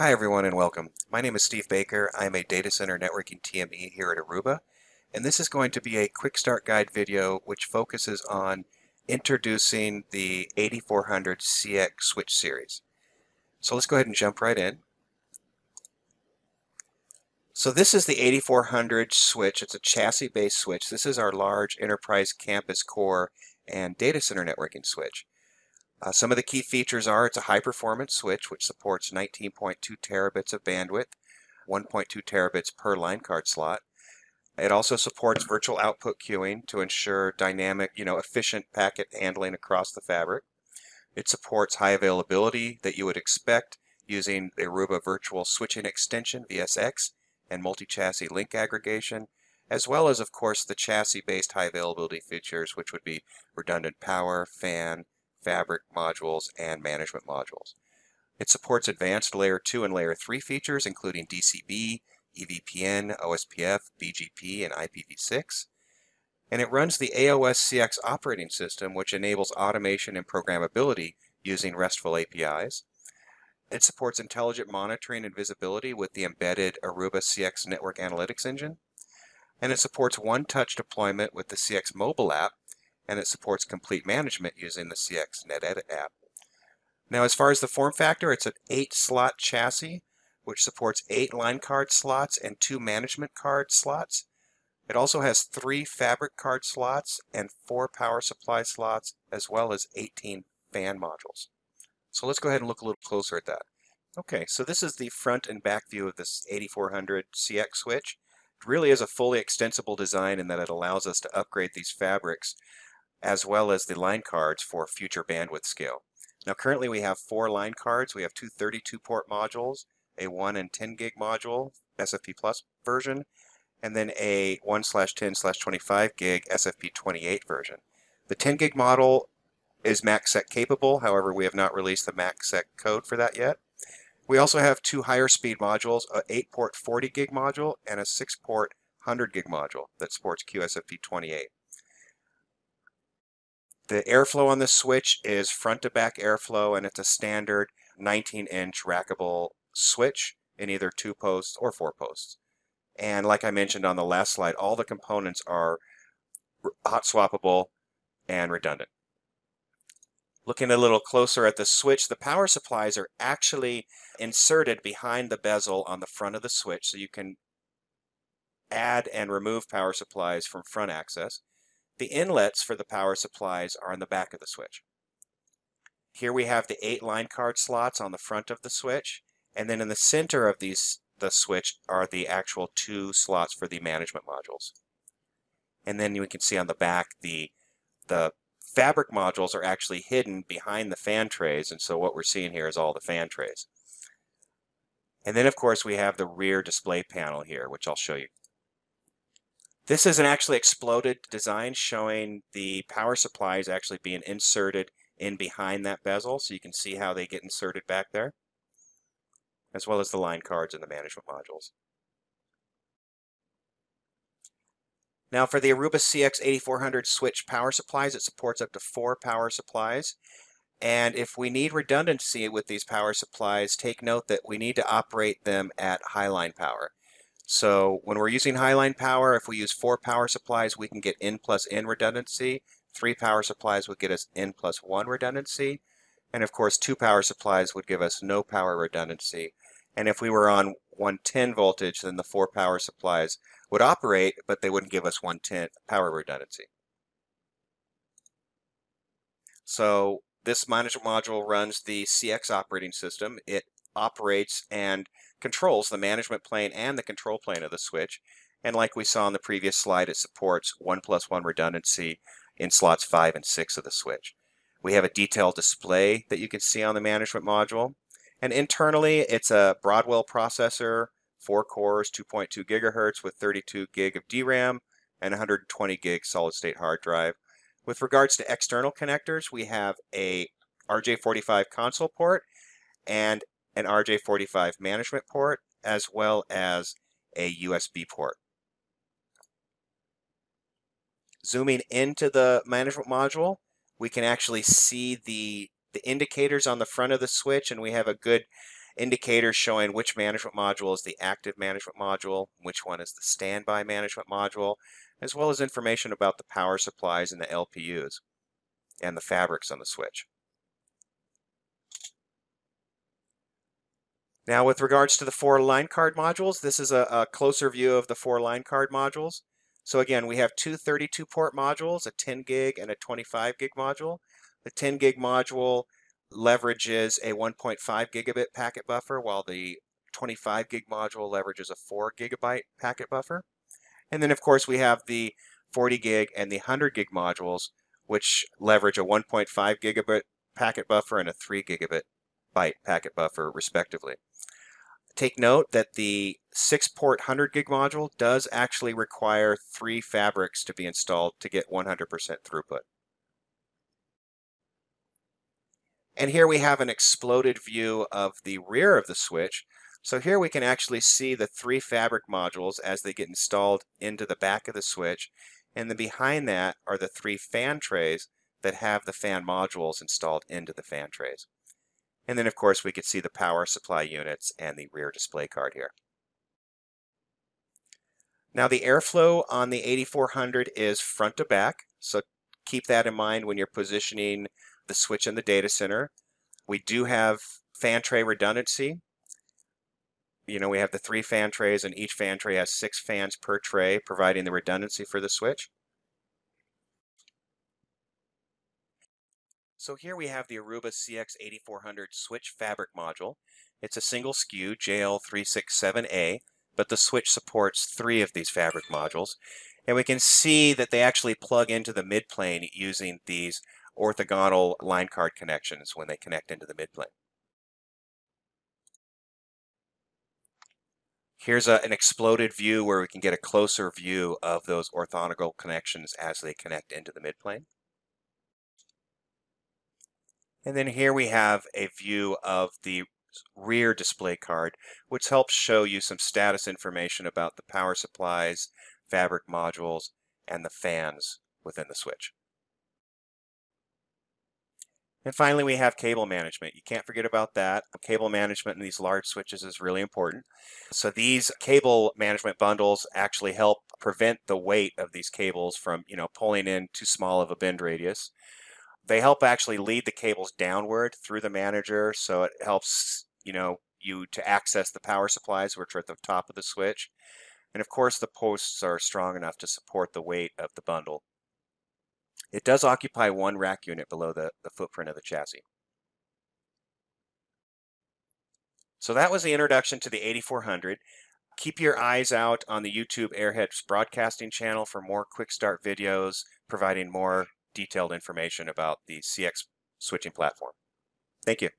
Hi everyone and welcome. My name is Steve Baker. I am a data center networking TME here at Aruba and this is going to be a quick start guide video which focuses on introducing the 8400 CX switch series. So let's go ahead and jump right in. So this is the 8400 switch. It's a chassis based switch. This is our large enterprise campus core and data center networking switch. Uh, some of the key features are it's a high performance switch which supports 19.2 terabits of bandwidth, 1.2 terabits per line card slot. It also supports virtual output queuing to ensure dynamic, you know, efficient packet handling across the fabric. It supports high availability that you would expect using Aruba Virtual Switching Extension, VSX, and multi-chassis link aggregation, as well as, of course, the chassis-based high availability features, which would be redundant power, fan, fabric modules, and management modules. It supports advanced Layer 2 and Layer 3 features, including DCB, EVPN, OSPF, BGP, and IPv6. And it runs the AOS CX operating system, which enables automation and programmability using RESTful APIs. It supports intelligent monitoring and visibility with the embedded Aruba CX Network Analytics Engine. And it supports one-touch deployment with the CX mobile app, and it supports complete management using the CX NetEdit app. Now, as far as the form factor, it's an eight-slot chassis, which supports eight line card slots and two management card slots. It also has three fabric card slots and four power supply slots, as well as 18 fan modules. So let's go ahead and look a little closer at that. Okay, so this is the front and back view of this 8400 CX switch. It really is a fully extensible design in that it allows us to upgrade these fabrics as well as the line cards for future bandwidth scale. Now currently we have four line cards. We have two 32 port modules, a 1 and 10 gig module, SFP Plus version, and then a 1 slash 10 slash 25 gig SFP 28 version. The 10 gig model is MACsec capable, however we have not released the MACsec code for that yet. We also have two higher speed modules, a 8 port 40 gig module and a 6 port 100 gig module that supports QSFP 28. The airflow on this switch is front to back airflow and it's a standard 19 inch rackable switch in either two posts or four posts. And like I mentioned on the last slide, all the components are hot swappable and redundant. Looking a little closer at the switch, the power supplies are actually inserted behind the bezel on the front of the switch so you can add and remove power supplies from front access. The inlets for the power supplies are in the back of the switch. Here we have the eight line card slots on the front of the switch, and then in the center of these the switch are the actual two slots for the management modules. And then you can see on the back the the fabric modules are actually hidden behind the fan trays, and so what we're seeing here is all the fan trays. And then of course we have the rear display panel here, which I'll show you. This is an actually exploded design showing the power supplies actually being inserted in behind that bezel so you can see how they get inserted back there as well as the line cards and the management modules. Now for the Aruba CX8400 switch power supplies, it supports up to four power supplies. And if we need redundancy with these power supplies, take note that we need to operate them at high line power. So when we're using highline power, if we use four power supplies, we can get N plus N redundancy. Three power supplies would get us N plus one redundancy. And of course, two power supplies would give us no power redundancy. And if we were on 110 voltage, then the four power supplies would operate, but they wouldn't give us 110 power redundancy. So this management module runs the CX operating system. It operates and controls the management plane and the control plane of the switch. And like we saw in the previous slide, it supports 1 plus 1 redundancy in slots 5 and 6 of the switch. We have a detailed display that you can see on the management module. And internally, it's a Broadwell processor, 4 cores, 2.2 gigahertz with 32 gig of DRAM and 120 gig solid state hard drive. With regards to external connectors, we have a RJ45 console port and an RJ45 management port, as well as a USB port. Zooming into the management module, we can actually see the, the indicators on the front of the switch, and we have a good indicator showing which management module is the active management module, which one is the standby management module, as well as information about the power supplies and the LPUs and the fabrics on the switch. Now with regards to the four line card modules, this is a, a, closer view of the four line card modules. So again, we have two 32 port modules, a 10 gig and a 25 gig module. The 10 gig module leverages a 1.5 gigabit packet buffer while the 25 gig module leverages a 4 gigabyte packet buffer. And then of course we have the 40 gig and the 100 gig modules which leverage a 1.5 gigabit packet buffer and a 3 gigabit byte packet buffer respectively. Take note that the 6-port 100 gig module does actually require three fabrics to be installed to get 100% throughput. And here we have an exploded view of the rear of the switch. So here we can actually see the three fabric modules as they get installed into the back of the switch. And then behind that are the three fan trays that have the fan modules installed into the fan trays. And then of course we could see the power supply units and the rear display card here. Now the airflow on the 8400 is front to back, so keep that in mind when you're positioning the switch in the data center. We do have fan tray redundancy. You know, we have the three fan trays and each fan tray has six fans per tray, providing the redundancy for the switch. So here we have the Aruba CX8400 switch fabric module. It's a single SKU, JL367A, but the switch supports three of these fabric modules. And we can see that they actually plug into the midplane using these orthogonal line card connections when they connect into the midplane. Here's a, an exploded view where we can get a closer view of those orthogonal connections as they connect into the midplane. And then here we have a view of the rear display card, which helps show you some status information about the power supplies, fabric modules, and the fans within the switch. And finally, we have cable management. You can't forget about that. Cable management in these large switches is really important. So these cable management bundles actually help prevent the weight of these cables from, you know, pulling in too small of a bend radius. They help actually lead the cables downward through the manager, so it helps you know you to access the power supplies, which are at the top of the switch. And of course, the posts are strong enough to support the weight of the bundle. It does occupy one rack unit below the, the footprint of the chassis. So that was the introduction to the 8400. Keep your eyes out on the YouTube Airheads broadcasting channel for more quick start videos providing more detailed information about the CX switching platform. Thank you.